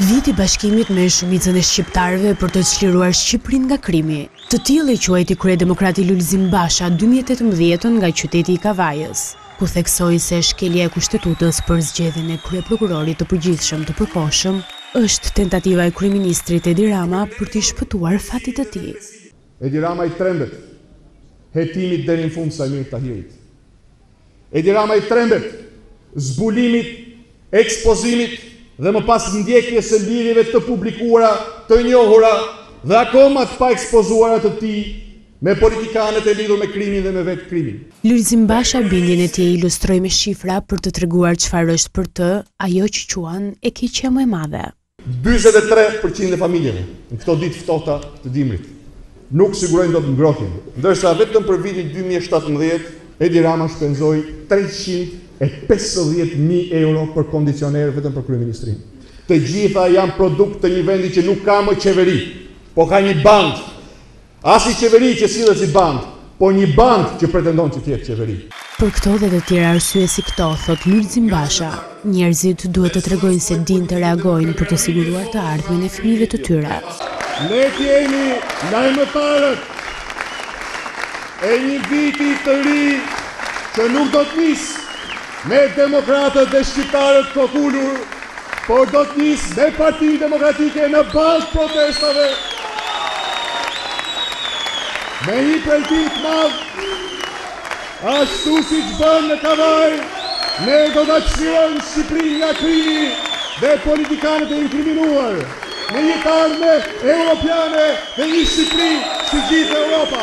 Vit i bashkimit me shumicën e shqiptarëve për të çliruar Shqipërinë nga krimi. Të tillë e quajti kryedemokrati Lulzim Basha dy mijë e tetëmbëdhjetë-ën nga qyteti i Kavajës, ku theksoi se shkelja e Kushtetutës për zgjedhjen e kryeprokurorit të përgjithshëm të përkohshëm është tentativa e kryeministrit Edi Rama për t'i shpëtuar fatit të tij. Edi Rama i trembet hetimit deri në fund të Saimir Tahirit. Edi Rama i trembet zbulimit, ekspozimit dhe më pas ndjekjes së lidhjeve të publikuara, të njohura dhe akoma të paekspozuara të tij me politikanët e lidhur me krimin dhe me vetë krimin. Lulzim Basha bindjen e tij e ilustroi me shifra për të treguar çfarë është për të ajo që quan e keqja më e madhe. Dyzet e tre për qind e familjeve në këto ditë të ftohta të dimrit nuk sigurojnë dot ngrohjen, ndërsa vetëm për vitin dy mijë e shtatëmbëdhjetë Edi Rama shpenzoi treqind e pesëdhjetë mijë euro për kondicionerë vetëm për kryeministrinë. Të gjitha janë produkt të një vendi që nuk ka më qeveri, po ka një bandë. As një qeveri që sillet si bandë, por një bandë që pretendon që të jetë qeveri. Për këto dhe të tjera arsye si këto, thotë Lulzim Basha, njerëzit duhet të tregojnë se dinë të reagojnë për të siguruar të ardhmen e fëmijëve të tyre. Le të jemi lajmëtarët e një viti të ri që nuk do të nisë me demokratët dhe shqiptarët kokulur Por do të nisë me Partinë Demokratike në ballë të protestave me një premtim të madh ashtu siç bëmë në Kavajë, ne do ta çlirojmë Shqipërinë nga krimi dhe politikanët e inkriminuar me një të ardhme europiane dhe një Shqipëri si gjithë Europa.